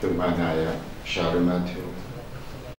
Dharmanaya Sharumato.